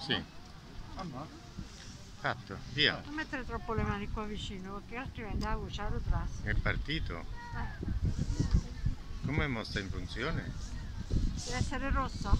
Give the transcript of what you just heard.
Sì. Fatto, via. Non mettere troppo le mani qua vicino perché altrimenti la voce lo ritrassi. È partito. Eh, Come mostra in funzione? deve essere rosso.